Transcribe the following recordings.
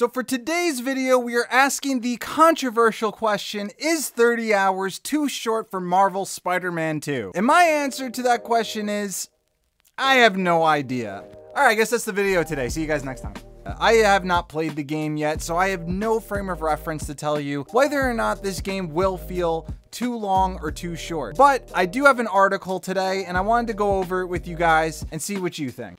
So for today's video, we are asking the controversial question, is 30 hours too short for Marvel Spider-Man 2? And my answer to that question is, I have no idea. All right, I guess that's the video today. See you guys next time. Uh, I have not played the game yet, so I have no frame of reference to tell you whether or not this game will feel too long or too short. But I do have an article today, and I wanted to go over it with you guys and see what you think.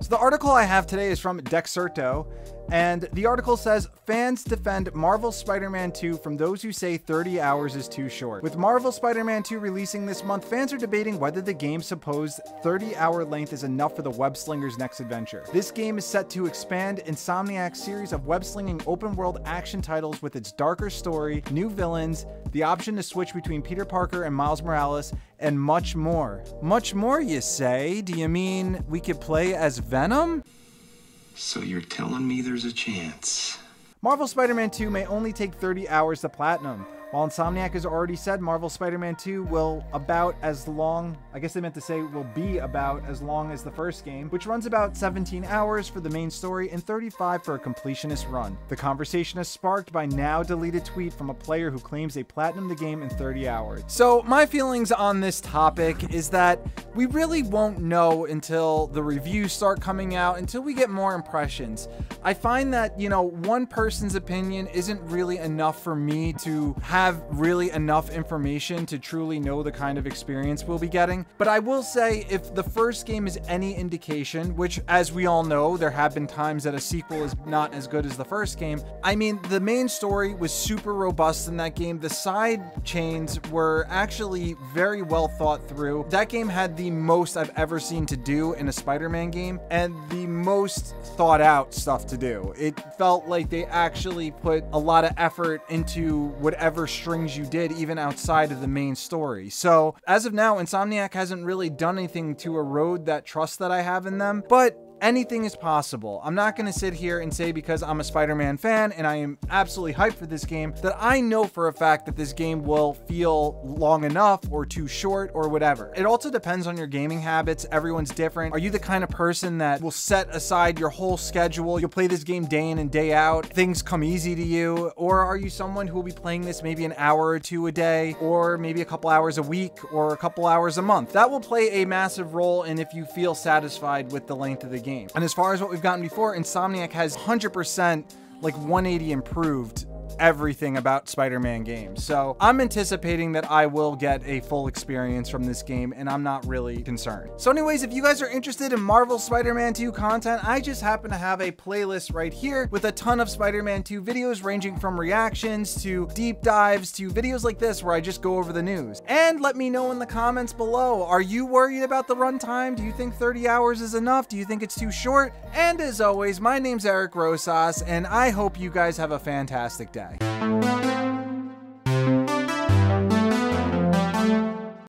So the article I have today is from Dexerto, and the article says fans defend Marvel Spider-Man 2 from those who say 30 hours is too short. With Marvel Spider-Man 2 releasing this month, fans are debating whether the game's supposed 30-hour length is enough for the web-slinger's next adventure. This game is set to expand Insomniac's series of web-slinging open-world action titles with its darker story, new villains, the option to switch between Peter Parker and Miles Morales, and much more. Much more, you say? Do you mean we could play as Venom? So you're telling me there's a chance? Marvel Spider-Man 2 may only take 30 hours to platinum, while Insomniac has already said Marvel Spider-Man 2 will about as long, I guess they meant to say will be about as long as the first game, which runs about 17 hours for the main story and 35 for a completionist run. The conversation is sparked by now deleted tweet from a player who claims they platinum the game in 30 hours. So my feelings on this topic is that we really won't know until the reviews start coming out, until we get more impressions. I find that, you know, one person's opinion isn't really enough for me to have have really enough information to truly know the kind of experience we'll be getting. But I will say, if the first game is any indication, which as we all know, there have been times that a sequel is not as good as the first game. I mean, the main story was super robust in that game. The side chains were actually very well thought through. That game had the most I've ever seen to do in a Spider-Man game and the most thought out stuff to do. It felt like they actually put a lot of effort into whatever strings you did even outside of the main story. So as of now, Insomniac hasn't really done anything to erode that trust that I have in them, but anything is possible. I'm not going to sit here and say because I'm a Spider-Man fan and I am absolutely hyped for this game that I know for a fact that this game will feel long enough or too short or whatever. It also depends on your gaming habits. Everyone's different. Are you the kind of person that will set aside your whole schedule? You'll play this game day in and day out. Things come easy to you. Or are you someone who will be playing this maybe an hour or two a day or maybe a couple hours a week or a couple hours a month? That will play a massive role in if you feel satisfied with the length of the game. And as far as what we've gotten before, Insomniac has 100% like 180 improved everything about Spider-Man games. So I'm anticipating that I will get a full experience from this game and I'm not really concerned. So anyways, if you guys are interested in Marvel Spider-Man 2 content, I just happen to have a playlist right here with a ton of Spider-Man 2 videos ranging from reactions to deep dives to videos like this where I just go over the news. And let me know in the comments below, are you worried about the runtime? Do you think 30 hours is enough? Do you think it's too short? And as always, my name's Eric Rosas and I hope you guys have a fantastic day. Bye.